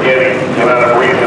as people are getting, amount of breathing